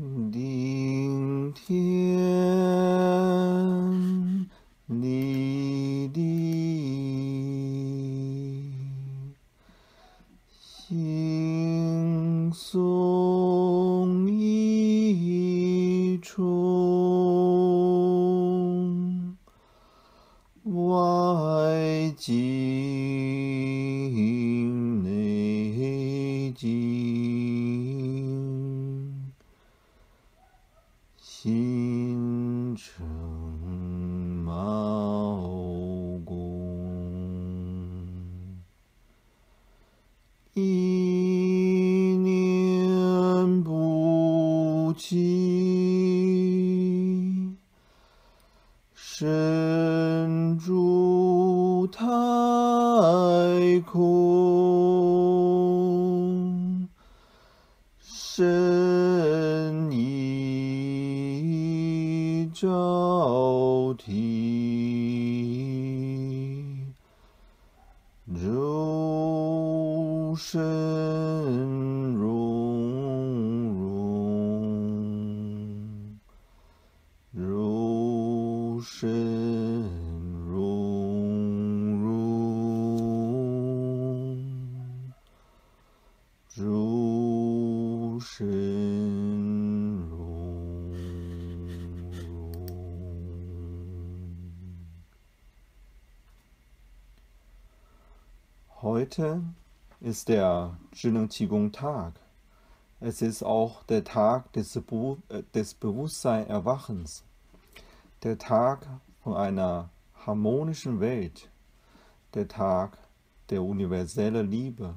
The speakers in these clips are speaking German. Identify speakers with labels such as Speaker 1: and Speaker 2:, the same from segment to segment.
Speaker 1: Mm, indeed. Heute ist der Zhineng Qigong Tag. Es ist auch der Tag des, Be äh, des Bewusstseinerwachens. Der Tag von einer harmonischen Welt. Der Tag der universellen Liebe.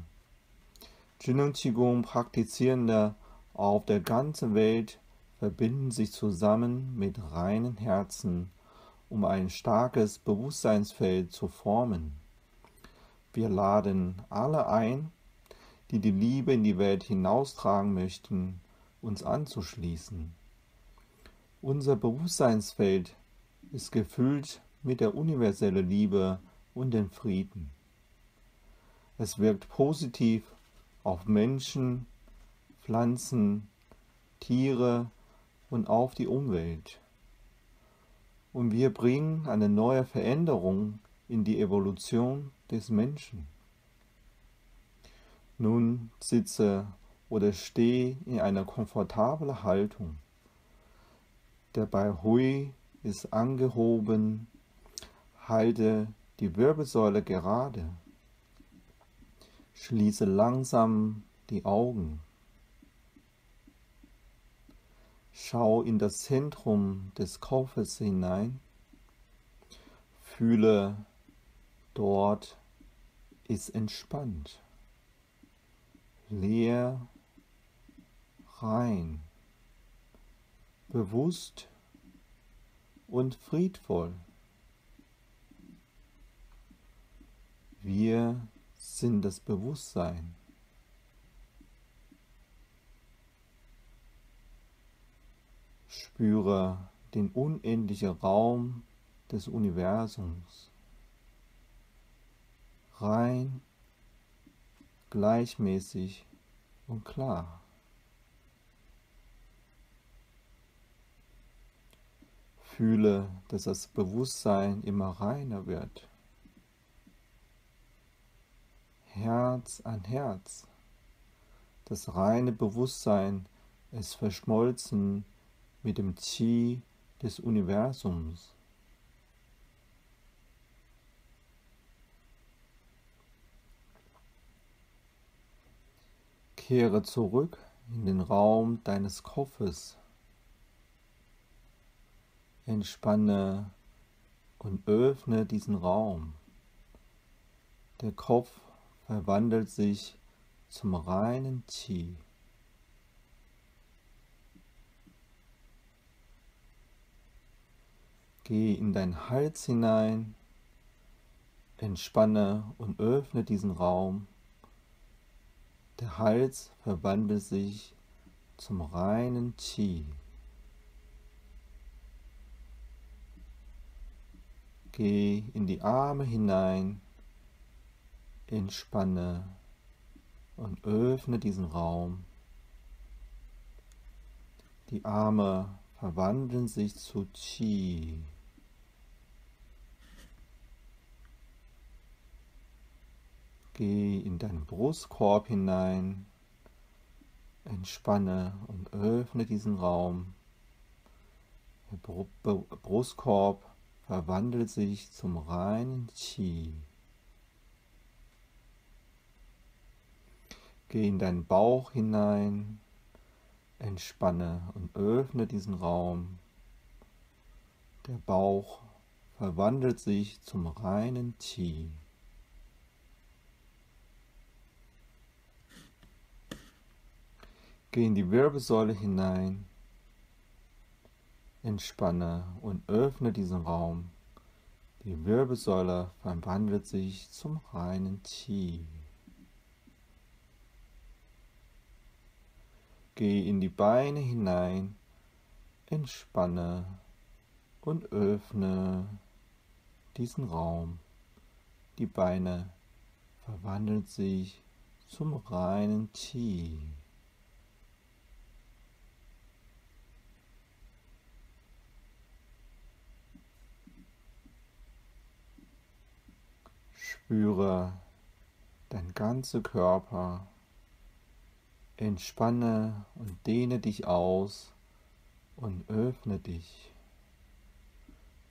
Speaker 1: Zhineng Qigong Praktizierende auf der ganzen Welt verbinden sich zusammen mit reinen Herzen, um ein starkes Bewusstseinsfeld zu formen. Wir laden alle ein, die die Liebe in die Welt hinaustragen möchten, uns anzuschließen. Unser Bewusstseinsfeld ist gefüllt mit der universellen Liebe und dem Frieden. Es wirkt positiv auf Menschen, Pflanzen, Tiere und auf die Umwelt. Und wir bringen eine neue Veränderung in die Evolution des Menschen. Nun sitze oder stehe in einer komfortablen Haltung. Der Hui ist angehoben, halte die Wirbelsäule gerade. Schließe langsam die Augen. Schau in das Zentrum des Kopfes hinein. Fühle, dort ist entspannt, leer, rein, bewusst und friedvoll. Wir sind das Bewusstsein. Spüre den unendlichen Raum des Universums. Rein, gleichmäßig und klar. Fühle, dass das Bewusstsein immer reiner wird. Herz an Herz. Das reine Bewusstsein ist verschmolzen mit dem Qi des Universums. Kehre zurück in den Raum deines Kopfes. Entspanne und öffne diesen Raum. Der Kopf verwandelt sich zum reinen Qi. Geh in deinen Hals hinein, entspanne und öffne diesen Raum. Der Hals verwandelt sich zum reinen Qi. Geh in die Arme hinein, entspanne und öffne diesen Raum. Die Arme verwandeln sich zu Qi. Geh in deinen Brustkorb hinein, entspanne und öffne diesen Raum. Der Brustkorb verwandelt sich zum reinen Qi. Geh in deinen Bauch hinein, entspanne und öffne diesen Raum. Der Bauch verwandelt sich zum reinen Qi. Geh in die Wirbelsäule hinein, entspanne und öffne diesen Raum. Die Wirbelsäule verwandelt sich zum reinen Qi. Geh in die Beine hinein, entspanne und öffne diesen Raum. Die Beine verwandeln sich zum reinen Qi. Spüre dein ganzer Körper Entspanne und dehne dich aus und öffne dich.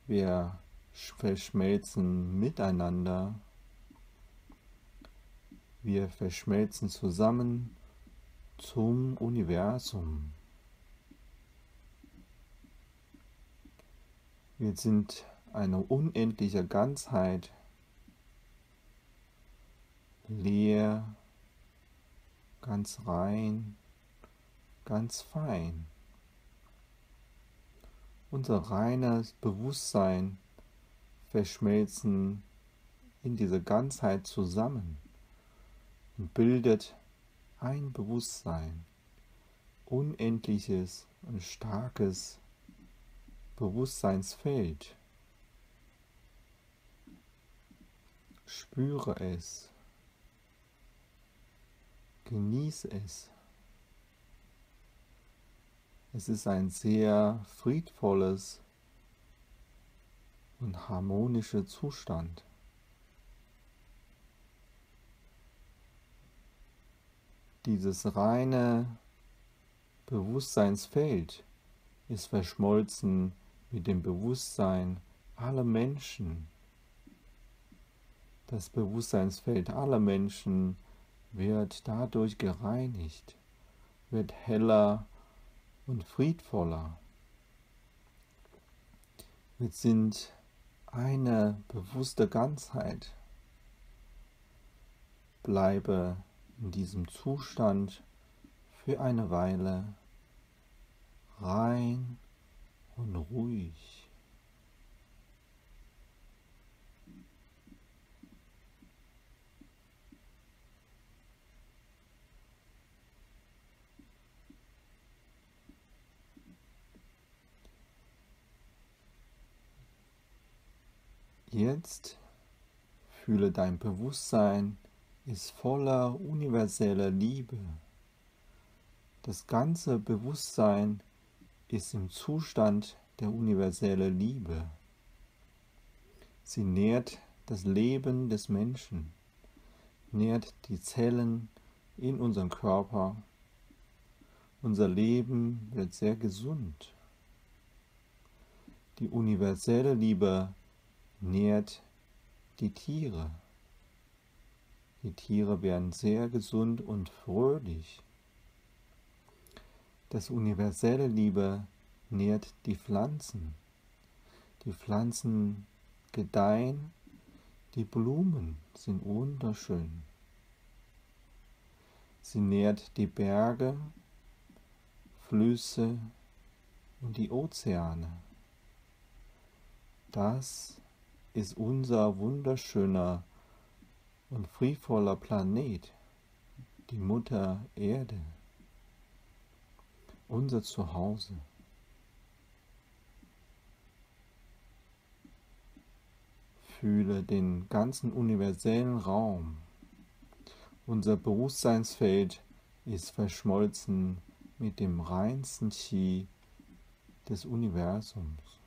Speaker 1: Wir verschmelzen miteinander. Wir verschmelzen zusammen zum Universum. Wir sind eine unendliche Ganzheit, leer ganz rein, ganz fein. Unser reines Bewusstsein verschmelzen in diese Ganzheit zusammen und bildet ein Bewusstsein, unendliches und starkes Bewusstseinsfeld. Spüre es. Genieße es. Es ist ein sehr friedvolles und harmonischer Zustand. Dieses reine Bewusstseinsfeld ist verschmolzen mit dem Bewusstsein aller Menschen. Das Bewusstseinsfeld aller Menschen wird dadurch gereinigt, wird heller und friedvoller. Wir sind eine bewusste Ganzheit. Bleibe in diesem Zustand für eine Weile rein und ruhig. Jetzt fühle dein Bewusstsein ist voller universeller Liebe. Das ganze Bewusstsein ist im Zustand der universellen Liebe. Sie nährt das Leben des Menschen, nährt die Zellen in unserem Körper. Unser Leben wird sehr gesund. Die universelle Liebe nährt die Tiere. Die Tiere werden sehr gesund und fröhlich. Das universelle Liebe nährt die Pflanzen. Die Pflanzen gedeihen, die Blumen sind wunderschön. Sie nährt die Berge, Flüsse und die Ozeane. Das ist unser wunderschöner und friedvoller Planet, die Mutter Erde, unser Zuhause. Fühle den ganzen universellen Raum. Unser Bewusstseinsfeld ist verschmolzen mit dem reinsten Qi des Universums.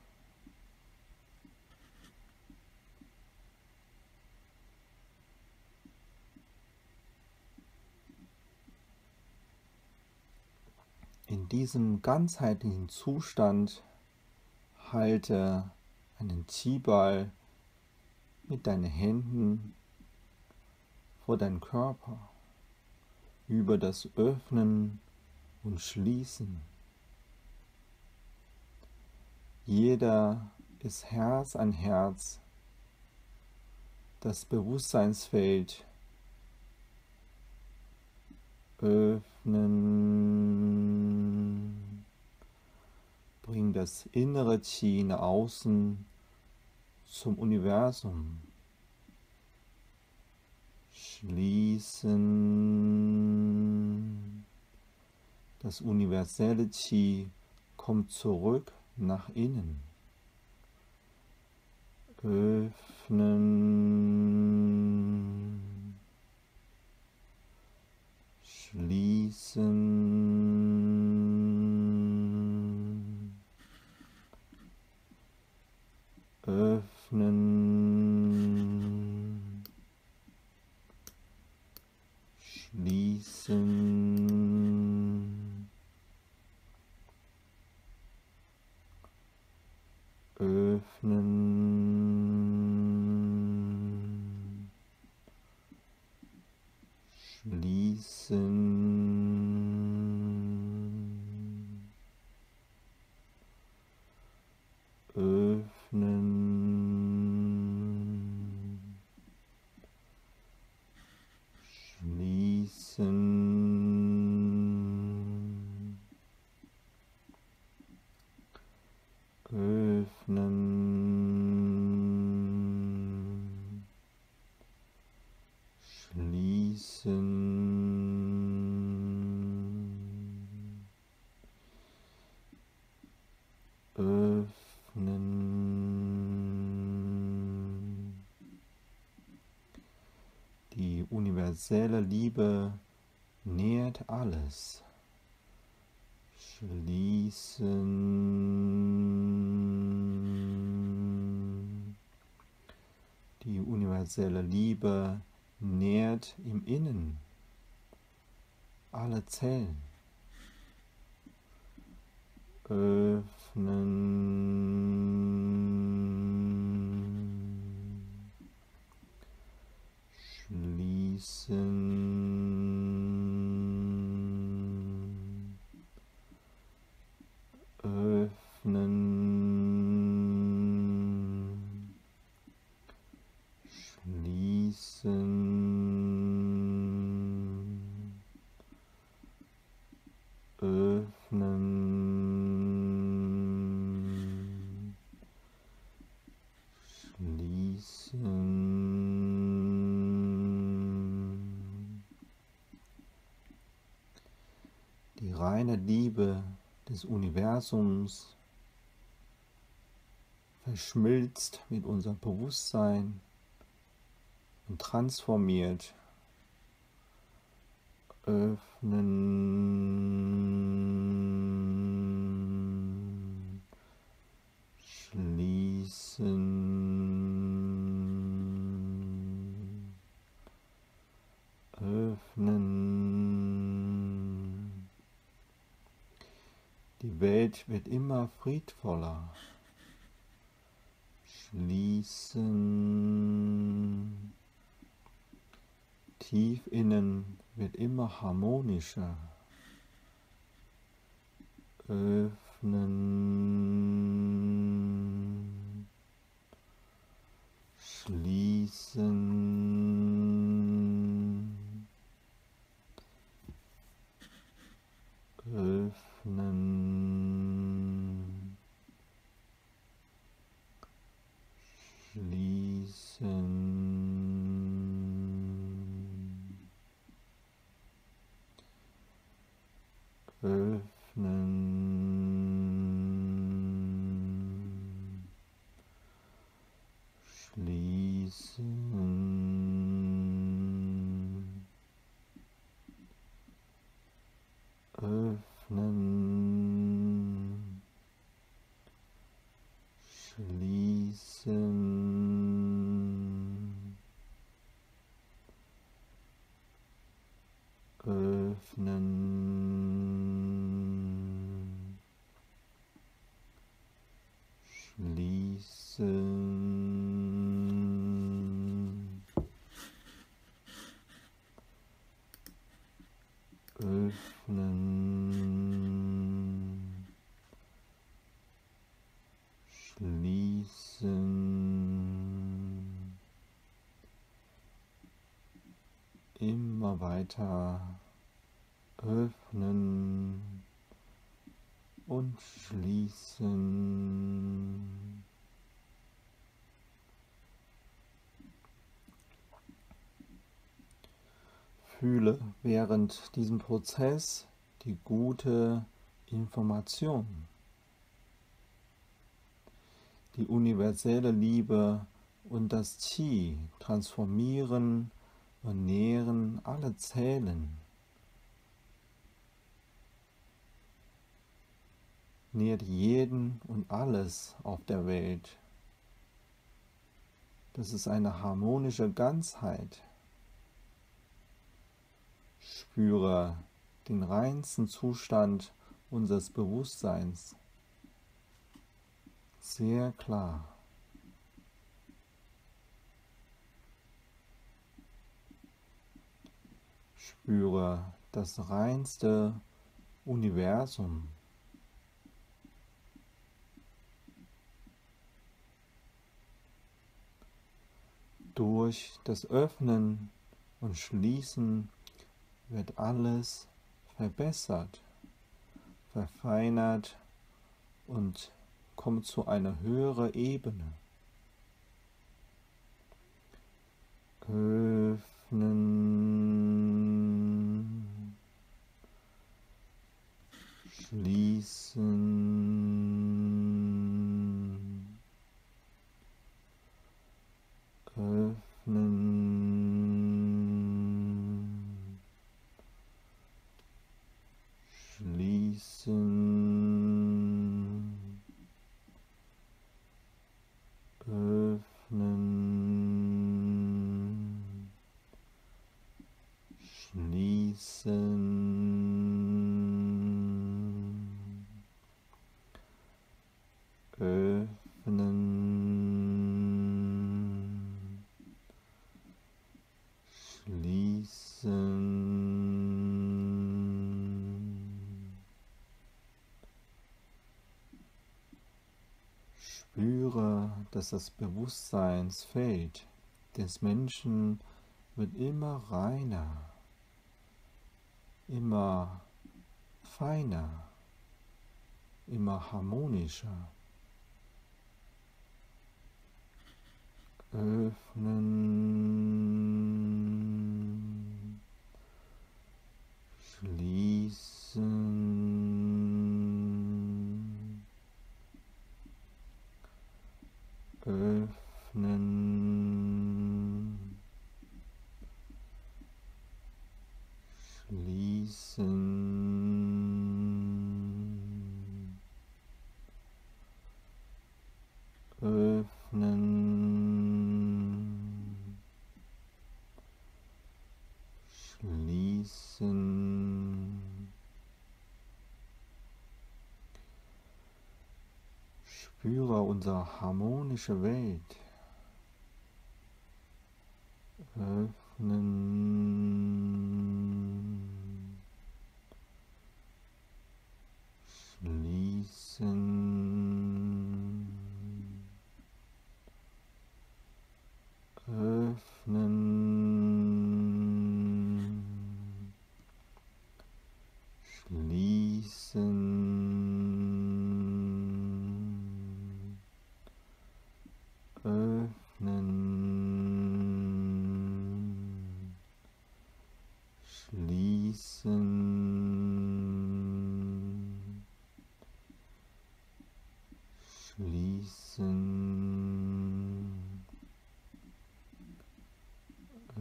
Speaker 1: Diesem ganzheitlichen Zustand halte einen Qi-Ball mit deinen Händen vor deinem Körper über das Öffnen und Schließen. Jeder ist Herz an Herz, das Bewusstseinsfeld öffnen. Bring das innere Qi nach außen zum Universum. Schließen. Das universelle Qi kommt zurück nach innen. Öffnen. Schließen. Öffnen. Schließen. Öffnen. Schließen. Universelle Liebe nährt alles. Schließen. Die universelle Liebe nährt im Innen alle Zellen. Öffnen. Des Universums verschmilzt mit unserem Bewusstsein und transformiert. Öffnen, wird immer friedvoller. Schließen. Tief innen wird immer harmonischer. Öffnen. Schließen. Öffnen. Immer weiter öffnen und schließen. Fühle während diesem Prozess die gute Information, die universelle Liebe und das Qi transformieren und nähren alle Zellen. nährt jeden und alles auf der Welt. Das ist eine harmonische Ganzheit. Spüre den reinsten Zustand unseres Bewusstseins sehr klar. Spüre das reinste Universum. Durch das Öffnen und Schließen wird alles verbessert, verfeinert und kommt zu einer höheren Ebene. Öffnen, schließen, öffnen, schließen, öffnen, schließen, dass das Bewusstseinsfeld des Menschen wird immer reiner, immer feiner, immer harmonischer. Öffnen, harmonische Welt. Schließen, schließen,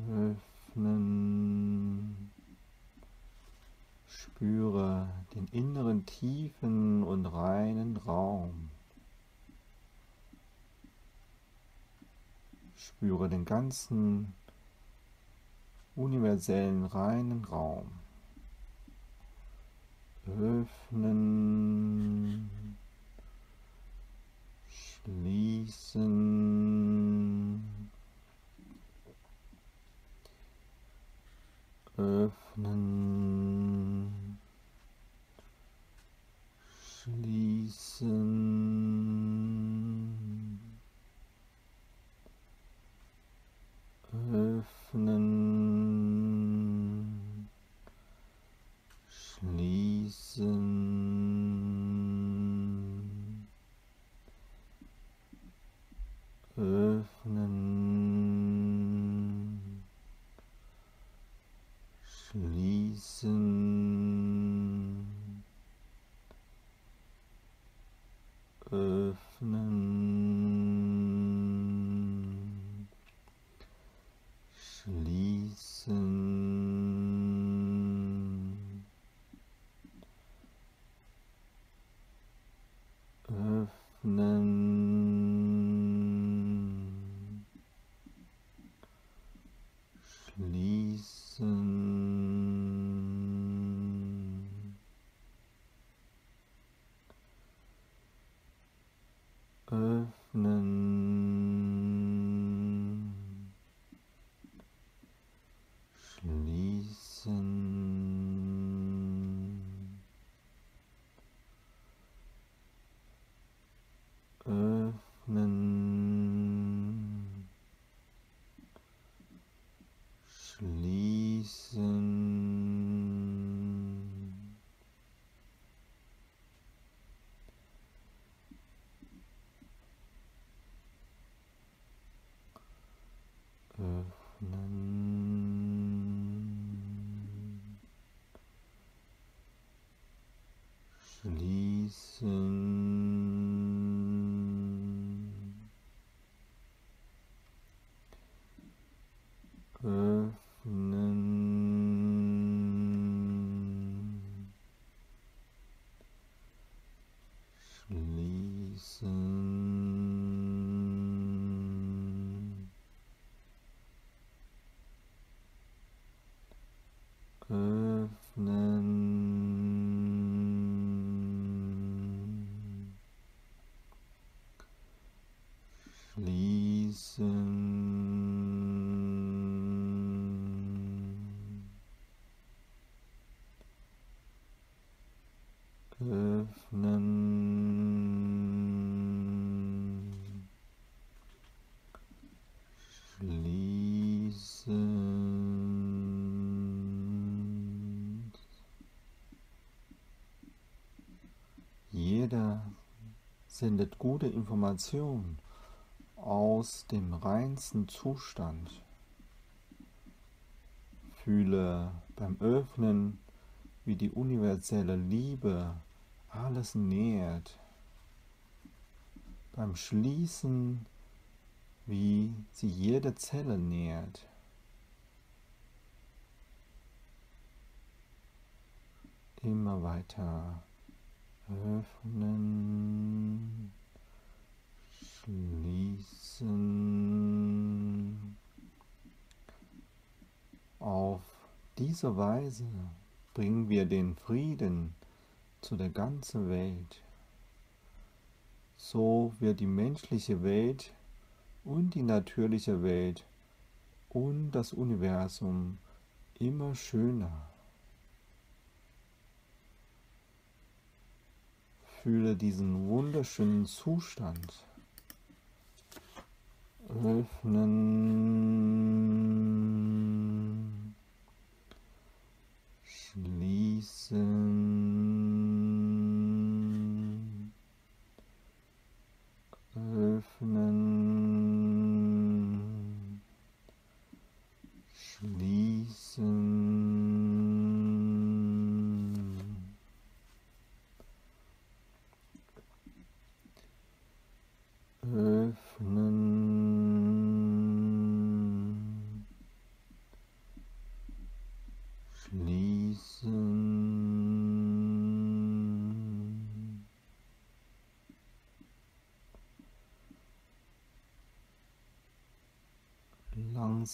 Speaker 1: öffnen. Spüre den inneren tiefen und reinen Raum. Spüre den ganzen universellen reinen Raum. Öffnen, Please. Uh, Jeder sendet gute Informationen aus dem reinsten Zustand. Fühle beim Öffnen, wie die universelle Liebe alles nährt. Beim Schließen, wie sie jede Zelle nährt. Immer weiter öffnen, schließen. Auf diese Weise bringen wir den Frieden zu der ganzen Welt. So wird die menschliche Welt und die natürliche Welt und das Universum immer schöner. Fühle diesen wunderschönen Zustand. Öffnen, schließen, öffnen,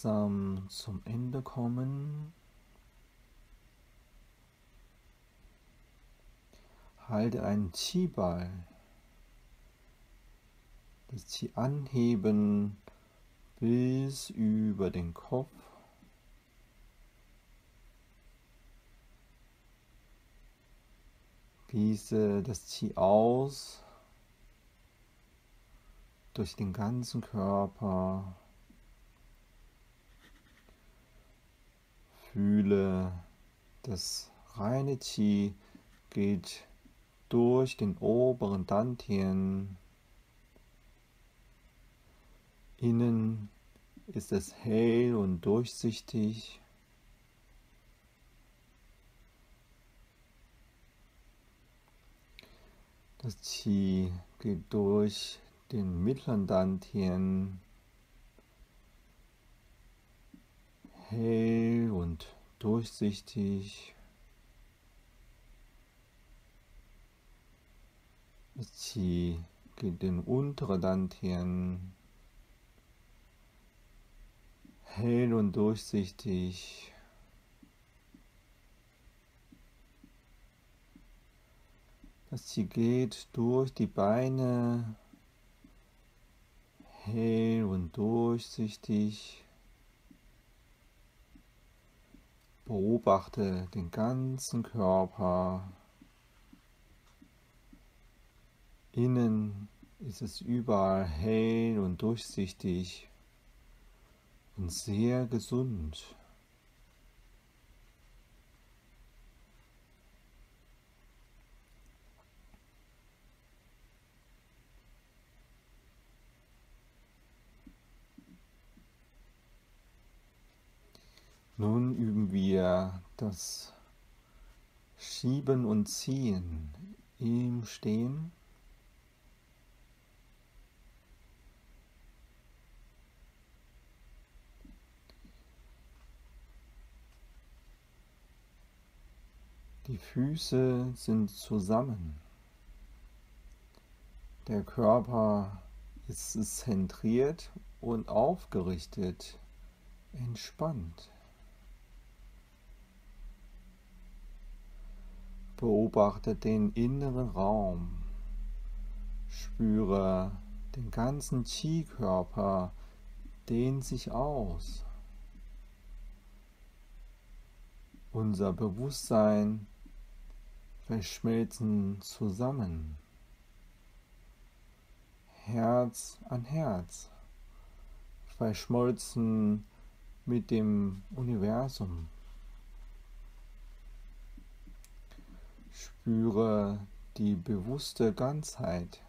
Speaker 1: langsam zum Ende kommen. Halte einen Qi-Ball. Das Qi anheben bis über den Kopf. Gieße das Qi aus durch den ganzen Körper. Fühle, das reine Qi geht durch den oberen Dantien. Innen ist es hell und durchsichtig. Das Qi geht durch den mittleren Dantien hell und durchsichtig. Qi geht den unteren Dantien hell und durchsichtig. Das Qi geht durch die Beine hell und durchsichtig. Beobachte den ganzen Körper. Innen ist es überall hell und durchsichtig und sehr gesund. Nun üben wir das Schieben und Ziehen im Stehen. Die Füße sind zusammen. Der Körper ist zentriert und aufgerichtet, entspannt. Beobachte den inneren Raum. Spüre den ganzen Qi-Körper dehnt sich aus. Unser Bewusstsein verschmelzen zusammen. Herz an Herz, verschmolzen mit dem Universum. Spüre die bewusste Ganzheit.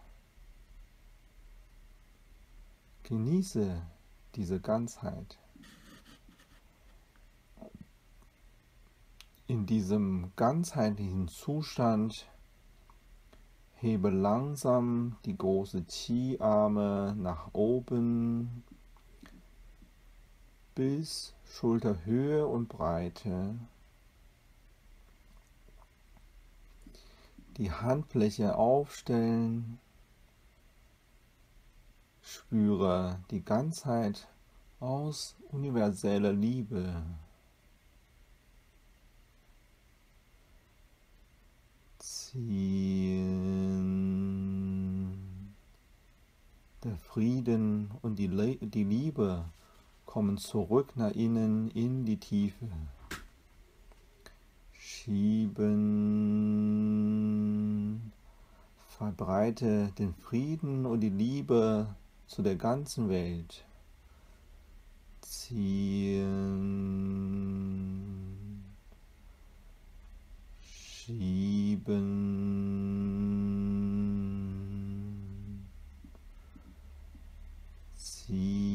Speaker 1: Genieße diese Ganzheit. In diesem ganzheitlichen Zustand hebe langsam die große Qi-Arme nach oben bis Schulterhöhe und Breite. Die Handfläche aufstellen. Spüre die Ganzheit aus universeller Liebe. Ziehen. Der Frieden und die, Le die Liebe kommen zurück nach innen in die Tiefe. Schieben. Verbreite den Frieden und die Liebe zu der ganzen Welt. Ziehen. Schieben. Ziehen.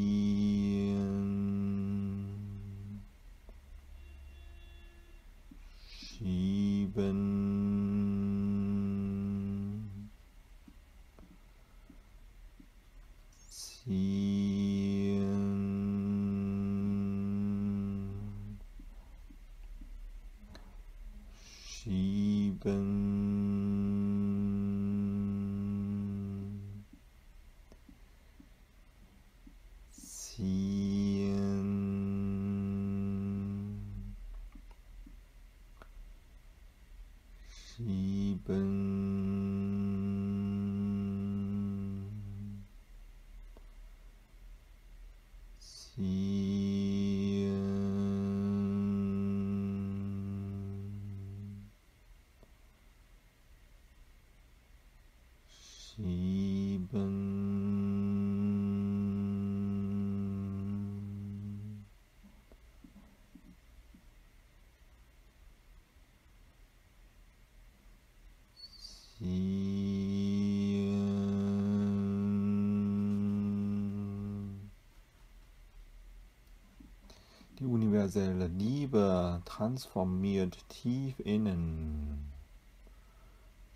Speaker 1: Universelle Liebe transformiert tief innen.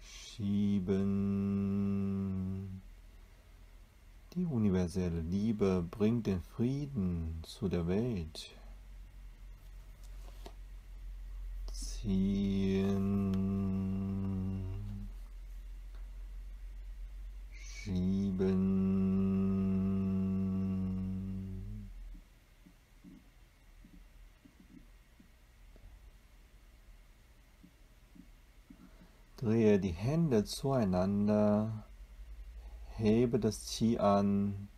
Speaker 1: Schieben. Die universelle Liebe bringt den Frieden zu der Welt. Zueinander, hebe das Qi an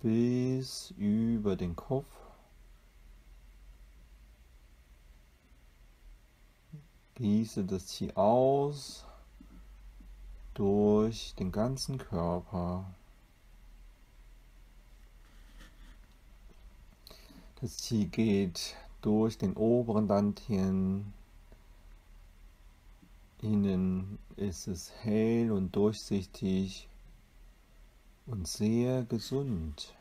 Speaker 1: bis über den Kopf. Gieße das Qi aus durch den ganzen Körper. Das Qi geht durch den oberen Dantien Innen ist es hell und durchsichtig und sehr gesund.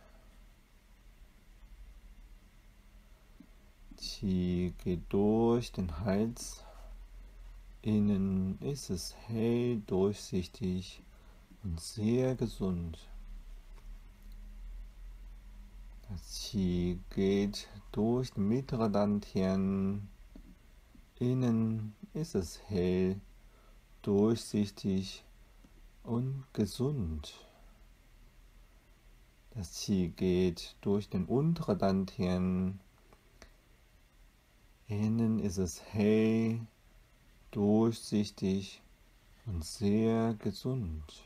Speaker 1: Qi geht durch den Hals. Innen ist es hell, durchsichtig und sehr gesund. Das Qi geht durch den mittleren. Innen ist es hell, durchsichtig und gesund. Das Qi geht durch den unteren Dantian. Innen ist es hell, durchsichtig und sehr gesund.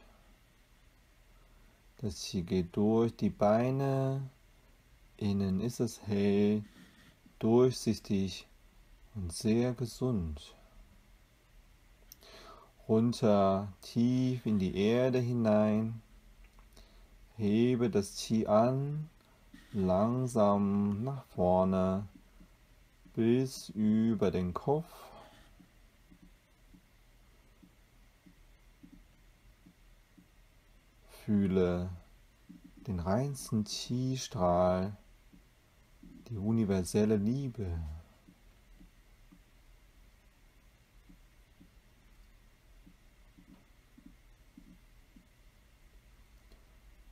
Speaker 1: Das Qi geht durch die Beine. Innen ist es hell, durchsichtig und sehr gesund runter tief in die Erde hinein. Hebe das Qi an, langsam nach vorne bis über den Kopf. Fühle den reinsten Qi-Strahl, die universelle Liebe.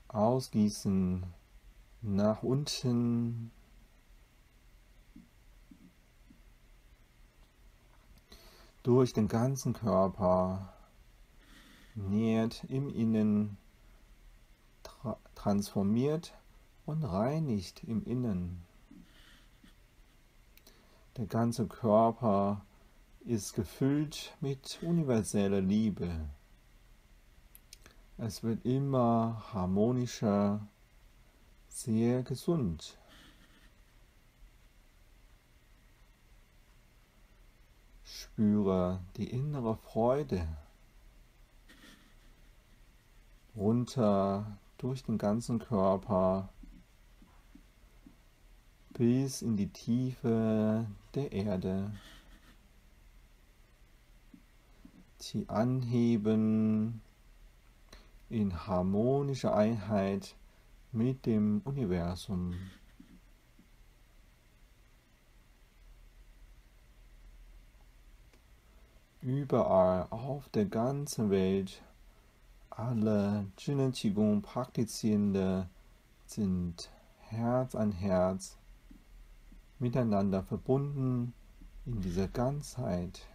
Speaker 1: Ausgießen nach unten. Durch den ganzen Körper nährt im Innen, tra transformiert und reinigt im Innen. Der ganze Körper ist gefüllt mit universeller Liebe. Es wird immer harmonischer, sehr gesund. Spüre die innere Freude runter durch den ganzen Körper bis in die Tiefe der Erde. Sie anheben in harmonischer Einheit mit dem Universum. Überall auf der ganzen Welt, alle Jinan Qigong Praktizierende sind Herz an Herz miteinander verbunden in dieser Ganzheit.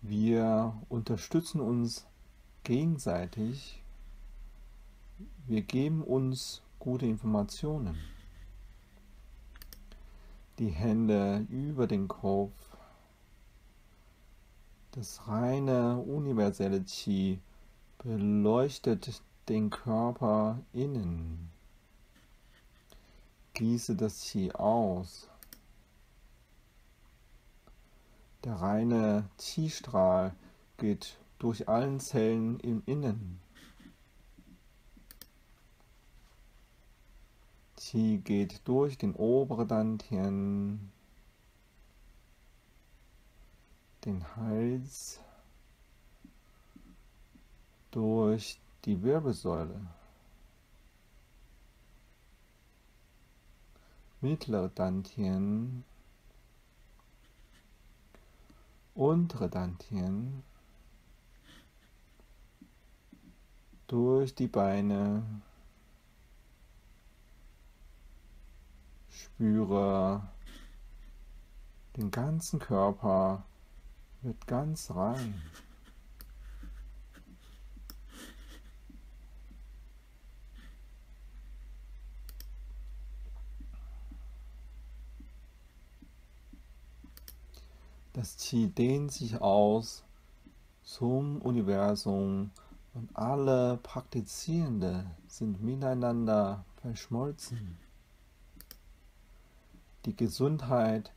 Speaker 1: Wir unterstützen uns gegenseitig. Wir geben uns gute Informationen. Die Hände über den Kopf. Das reine universelle Qi beleuchtet den Körper innen. Gieße das Qi aus. Der reine Qi-Strahl geht durch allen Zellen im Innen. Qi geht durch den oberen Dantien, den Hals, durch die Wirbelsäule, mittlere Dantien, untere Dantien, durch die Beine, spüre den ganzen Körper wird ganz rein. Das Qi dehnt sich aus zum Universum und alle Praktizierende sind miteinander verschmolzen. Die Gesundheit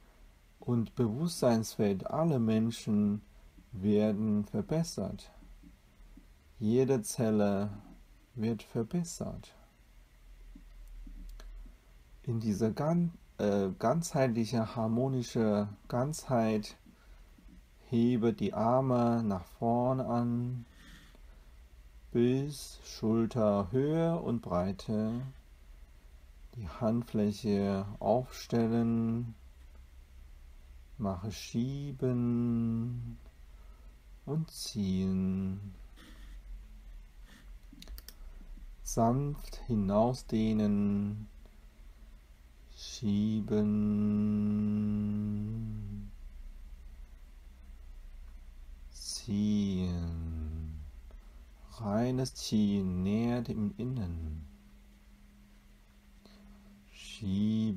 Speaker 1: und Bewusstseinsfeld aller Menschen werden verbessert. Jede Zelle wird verbessert. In dieser gan äh, ganzheitliche, harmonische Ganzheit Hebe die Arme nach vorn an bis Schulterhöhe und Breite. Die Handfläche aufstellen. Mache schieben und ziehen. Sanft hinausdehnen. Schieben. Ziehen. Reines Ziehen nähert im Innen. Schieben.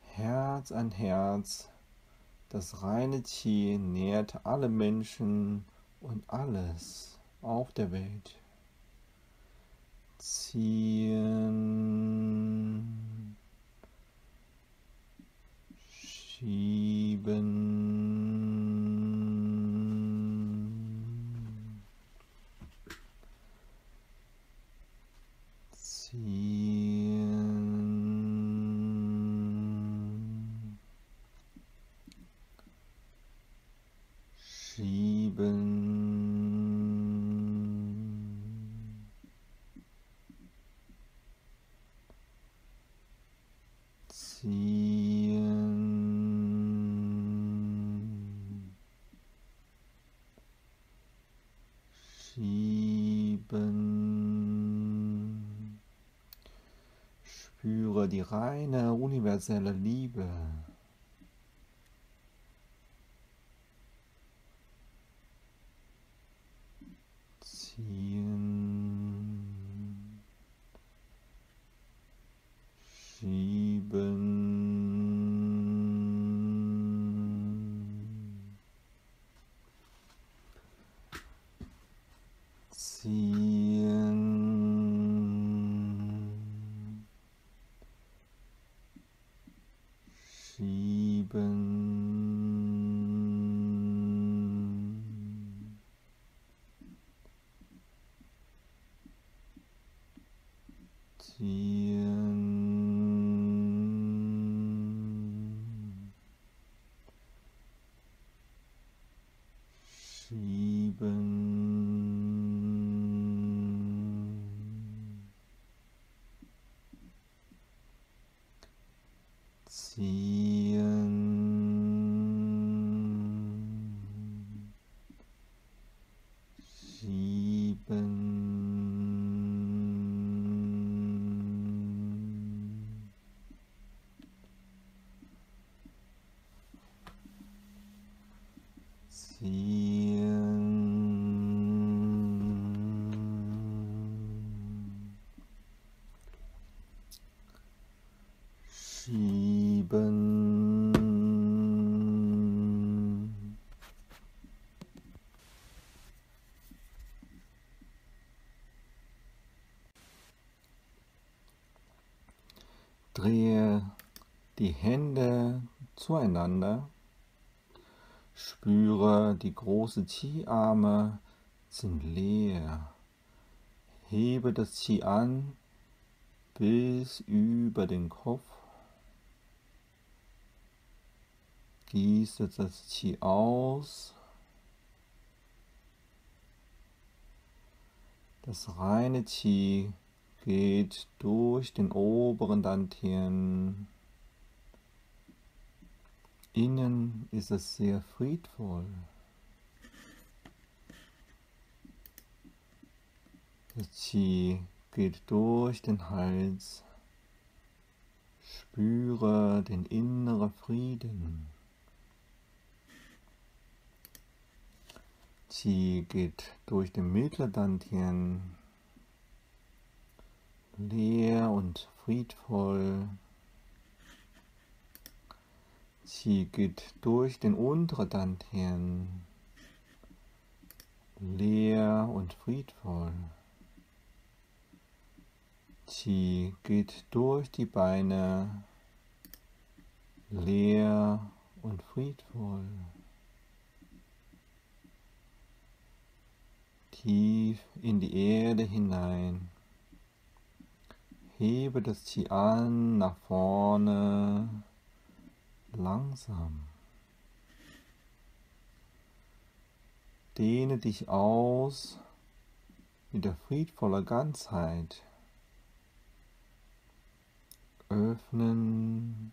Speaker 1: Herz an Herz. Das reine Qi nährt alle Menschen und alles auf der Welt. Ziehen. Schieben. Ziehen. Reine universelle Liebe. Die Hände zueinander. Spüre, die großen Qi-Arme sind leer. Hebe das Qi an bis über den Kopf. Gieße das Qi aus. Das reine Qi geht durch den oberen Dantien. Innen ist es sehr friedvoll. Das Qi geht durch den Hals. Spüre den inneren Frieden. Qi geht durch den Mitteldantien. Leer und friedvoll. Qi geht durch den unteren Dantien. Leer und friedvoll. Qi geht durch die Beine leer und friedvoll. Tief in die Erde hinein. Hebe das Qi an nach vorne, langsam. Dehne dich aus mit der friedvoller Ganzheit. Öffnen,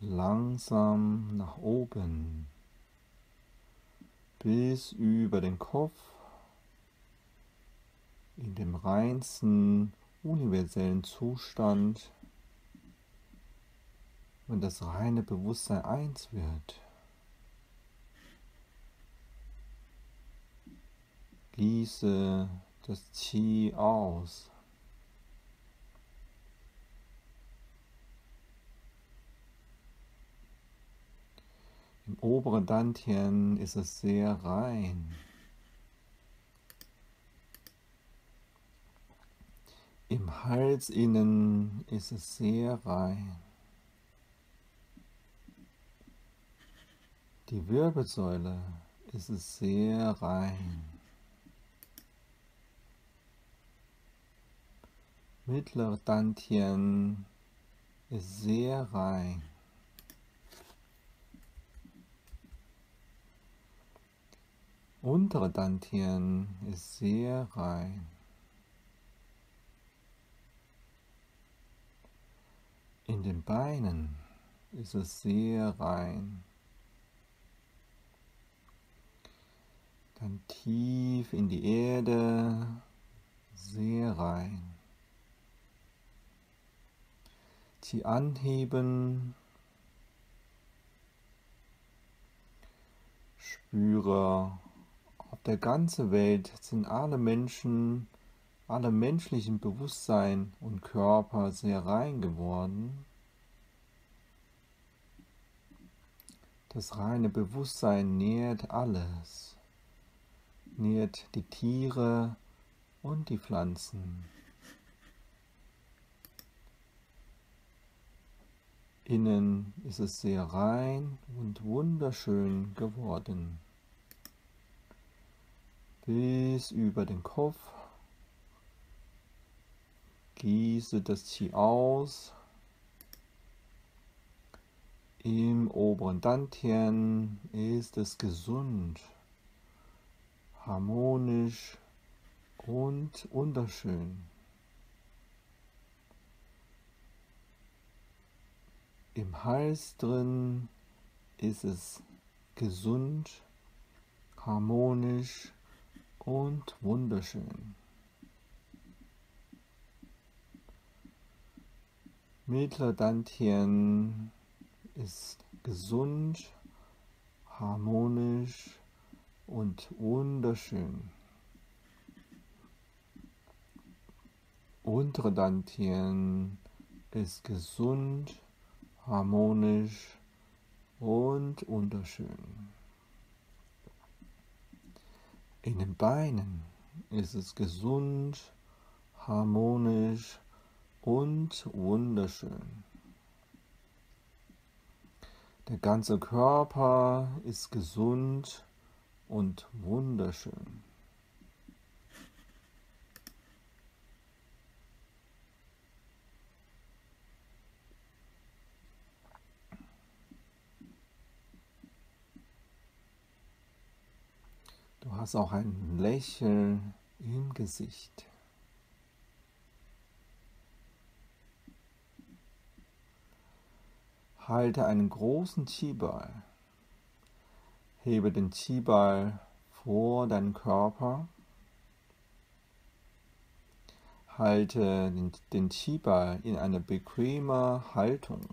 Speaker 1: langsam nach oben, bis über den Kopf in dem reinsten universellen Zustand, wenn das reine Bewusstsein eins wird. Gieße das Qi aus. Im oberen Dantien ist es sehr rein. Im Halsinnen ist es sehr rein. Die Wirbelsäule ist es sehr rein. Mittlerer Dantien ist sehr rein. Untere Dantien ist sehr rein. In den Beinen ist es sehr rein. Dann tief in die Erde, sehr rein. Sie anheben, spüre auf der ganzen Welt sind alle Menschen, alle menschlichen Bewusstsein und Körper sehr rein geworden. Das reine Bewusstsein nährt alles, nährt die Tiere und die Pflanzen. Innen ist es sehr rein und wunderschön geworden bis über den Kopf. Gieße das Qi aus. Im oberen Dantien ist es gesund, harmonisch und wunderschön. Im Hals drin ist es gesund, harmonisch und wunderschön. Mittlerdantien ist gesund, harmonisch und wunderschön. Untere Dantien ist gesund, harmonisch und wunderschön. In den Beinen ist es gesund, harmonisch und wunderschön. Der ganze Körper ist gesund und wunderschön. Du hast auch ein Lächeln im Gesicht. Halte einen großen T-Ball Hebe den Qi-Ball vor deinen Körper. Halte den, den Qi-Ball in einer bequemer Haltung.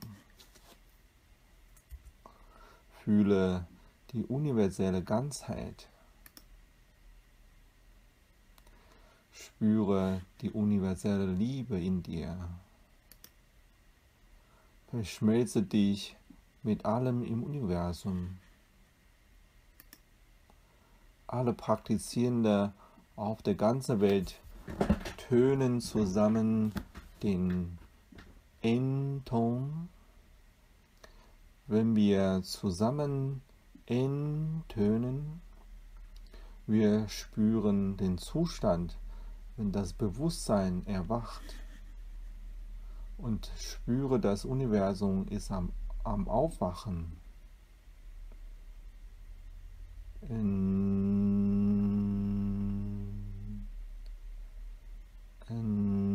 Speaker 1: Fühle die universelle Ganzheit. Spüre die universelle Liebe in dir. Verschmelze dich mit allem im Universum. Alle Praktizierende auf der ganzen Welt tönen zusammen den N-Ton. Wenn wir zusammen N tönen, wir spüren den Zustand, wenn das Bewusstsein erwacht und spüre, das Universum ist am, am Aufwachen. In, in,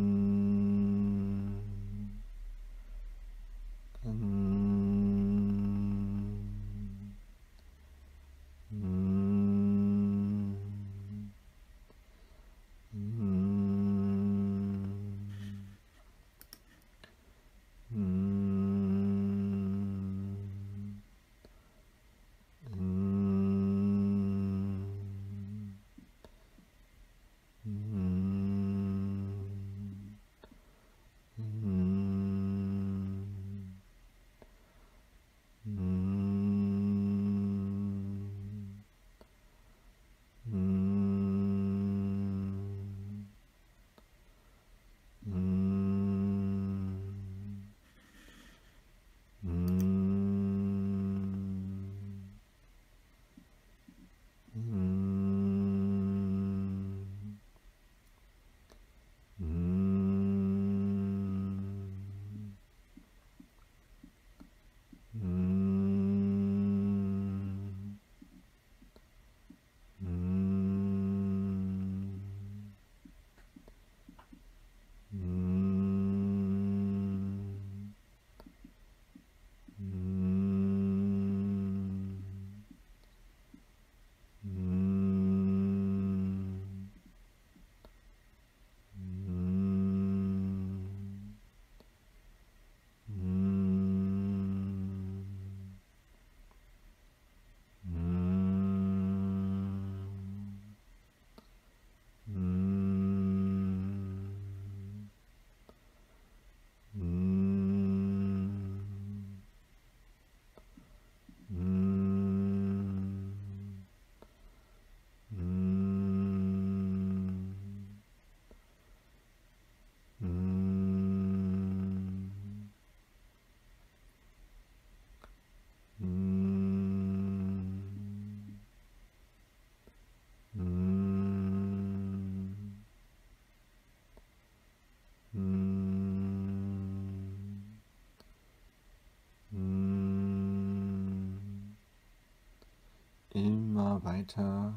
Speaker 1: weiter.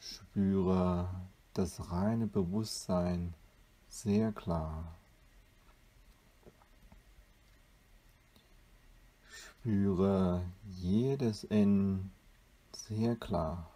Speaker 1: Spüre das reine Bewusstsein sehr klar. Spüre jedes N sehr klar.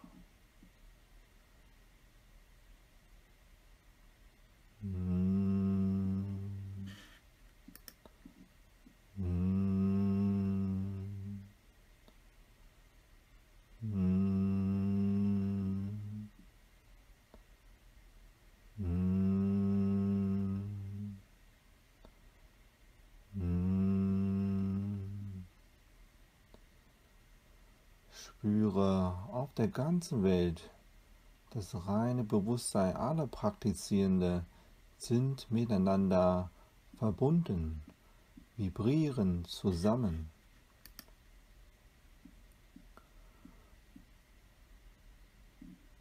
Speaker 1: Spüre auf der ganzen Welt das reine Bewusstsein aller Praktizierende sind miteinander verbunden, vibrieren zusammen.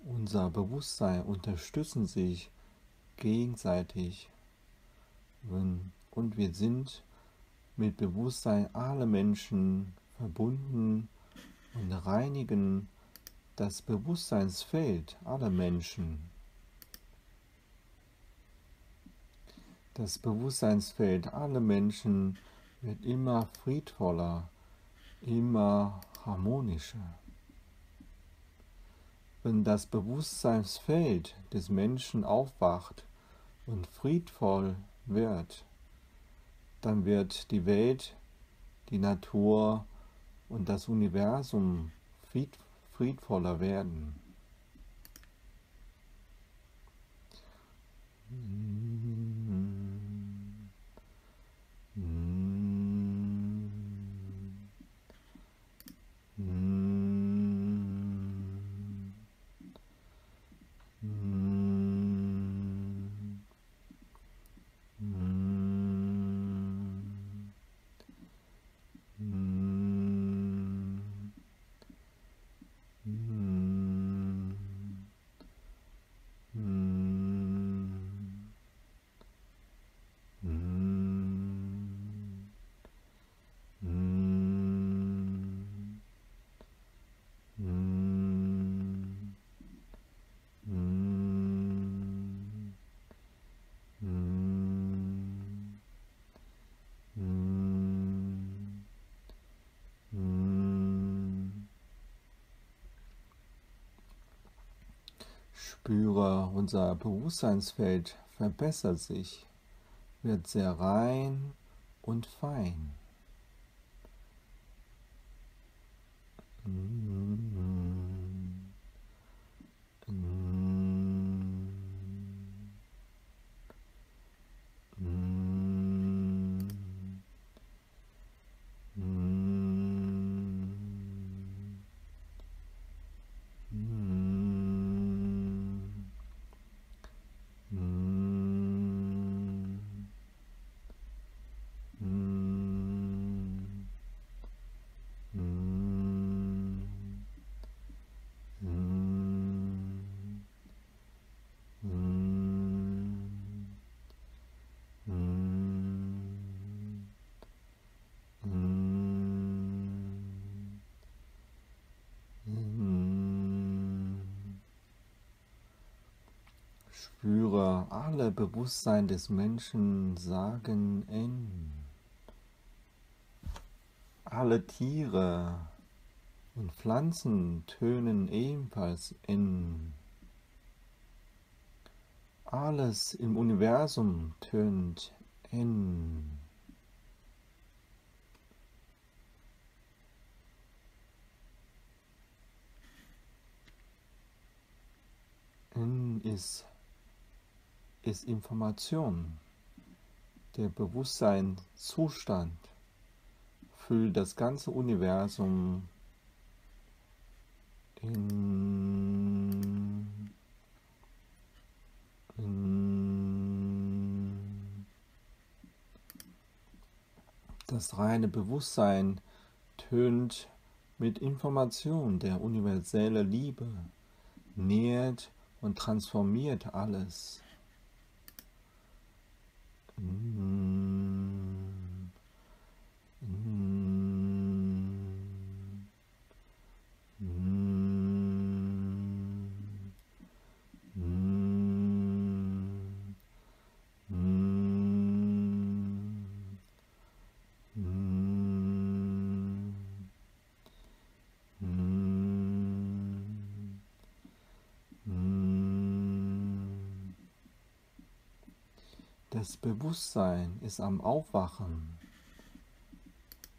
Speaker 1: Unser Bewusstsein unterstützen sich gegenseitig und wir sind mit Bewusstsein aller Menschen verbunden und reinigen das Bewusstseinsfeld aller Menschen. Das Bewusstseinsfeld aller Menschen wird immer friedvoller, immer harmonischer. Wenn das Bewusstseinsfeld des Menschen aufwacht und friedvoll wird, dann wird die Welt, die Natur und das Universum friedvoller werden. Spüre, unser Bewusstseinsfeld verbessert sich, wird sehr rein und fein. Bewusstsein des Menschen sagen in. Alle Tiere und Pflanzen tönen ebenfalls in. Alles im Universum tönt in. In ist ist Information. Der Bewusstseinszustand füllt das ganze Universum in, in das reine Bewusstsein tönt mit Information der universelle Liebe, nährt und transformiert alles. Das Bewusstsein ist am Aufwachen.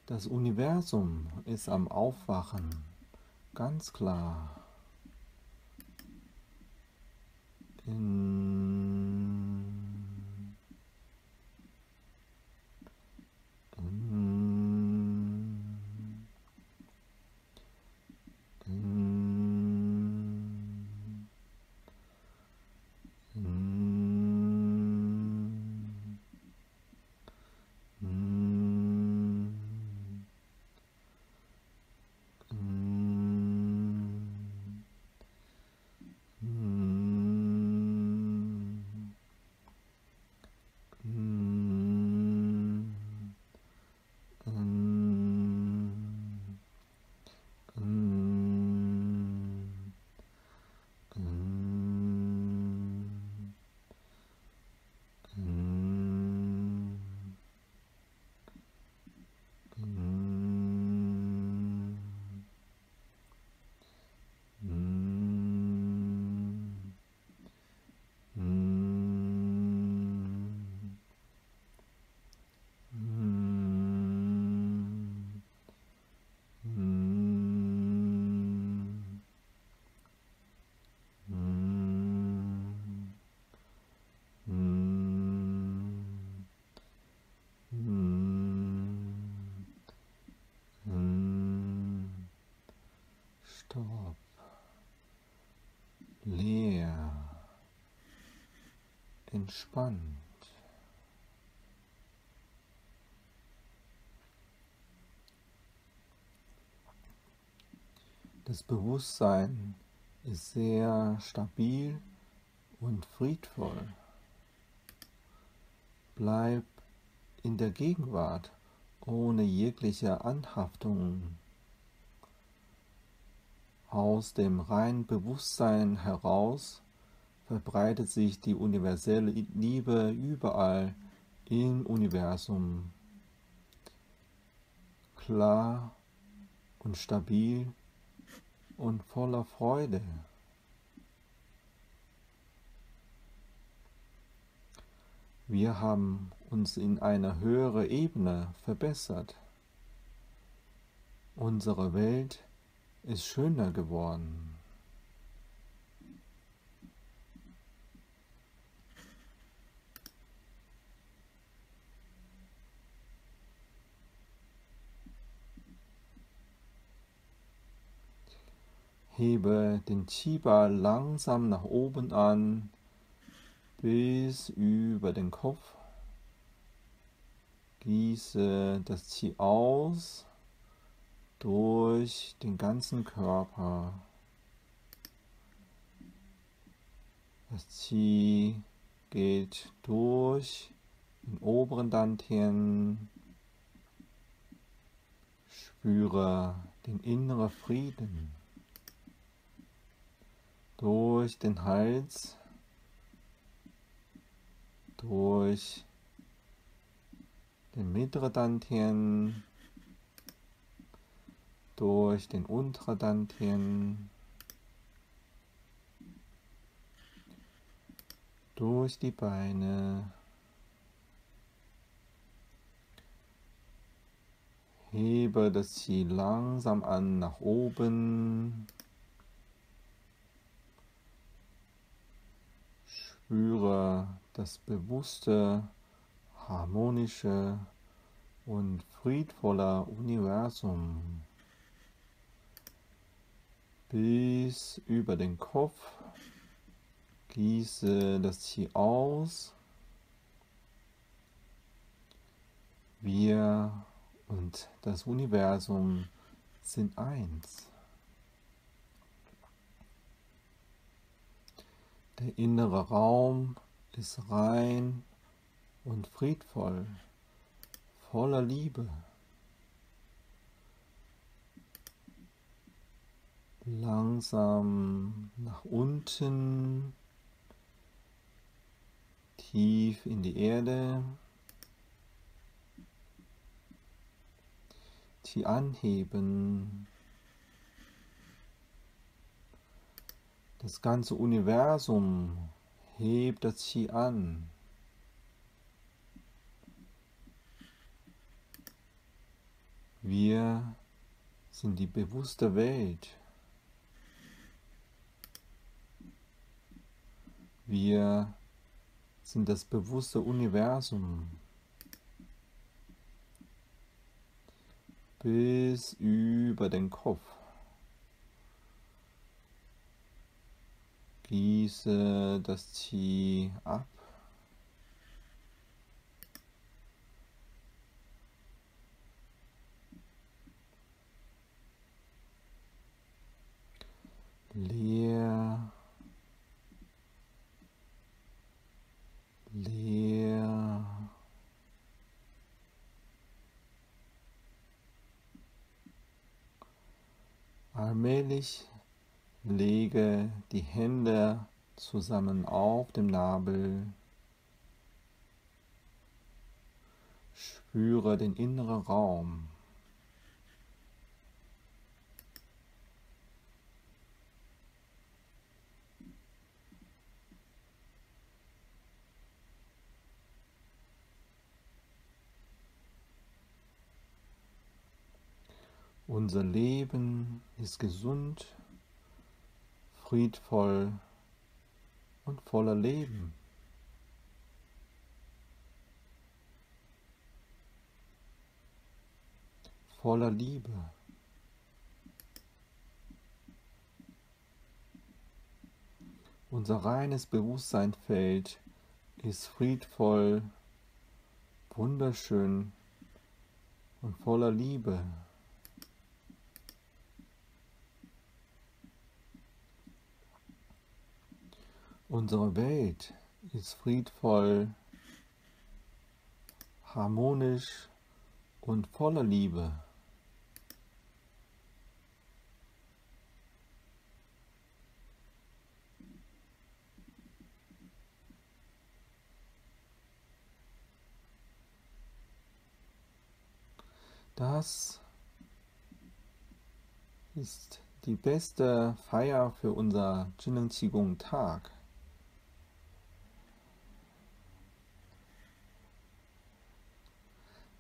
Speaker 1: Das Universum ist am Aufwachen. Ganz klar. In, Stopp. Leer. Entspannt. Das Bewusstsein ist sehr stabil und friedvoll. Bleib in der Gegenwart ohne jegliche Anhaftung. Aus dem reinen Bewusstsein heraus verbreitet sich die universelle Liebe überall im Universum. Klar und stabil und voller Freude. Wir haben uns in eine höhere Ebene verbessert. Unsere Welt ist schöner geworden. Hebe den Chiba langsam nach oben an, bis über den Kopf. Gieße das Qi aus durch den ganzen Körper. Das Qi geht durch den oberen Dantien. Spüre den inneren Frieden durch den Hals, durch den mittleren Dantien, durch den unteren Dantien, durch die Beine, hebe das Ziel langsam an nach oben. Spüre das bewusste, harmonische und friedvolle Universum bis über den Kopf. Gieße das Qi aus. Wir und das Universum sind eins. Der innere Raum ist rein und friedvoll, voller Liebe. Langsam nach unten, tief in die Erde. Die anheben. Das ganze Universum hebt das Qi an. Wir sind die bewusste Welt. Wir sind das bewusste Universum. Bis über den Kopf. Gieße das Qi ab. Leer. Leer. Allmählich Lege die Hände zusammen auf dem Nabel. Spüre den inneren Raum. Unser Leben ist gesund friedvoll und voller Leben. Voller Liebe. Unser reines Bewusstseinsfeld ist friedvoll, wunderschön und voller Liebe. Unsere Welt ist friedvoll, harmonisch und voller Liebe. Das ist die beste Feier für unser Jinnen Qigong Tag.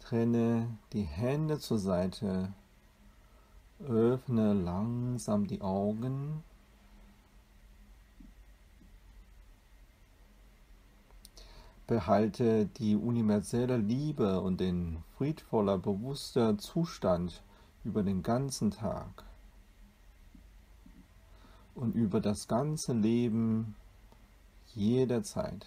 Speaker 1: Trenne die Hände zur Seite, öffne langsam die Augen. Behalte die universelle Liebe und den friedvoller, bewusster Zustand über den ganzen Tag und über das ganze Leben jederzeit.